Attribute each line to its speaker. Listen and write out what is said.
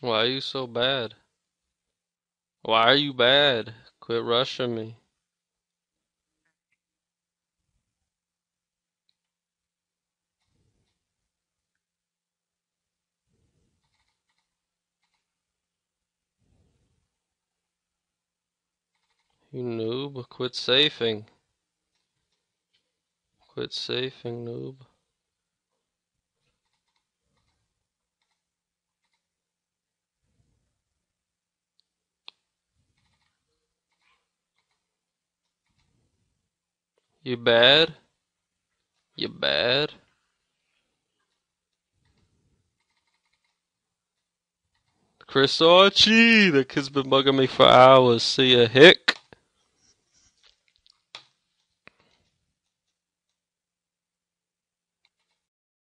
Speaker 1: Why are you so bad? Why are you bad? Quit rushing me. You noob, quit safing. Quit safing, noob. You bad? You bad? Chris oh, Archie! the kid's been bugging me for hours. See ya, hick!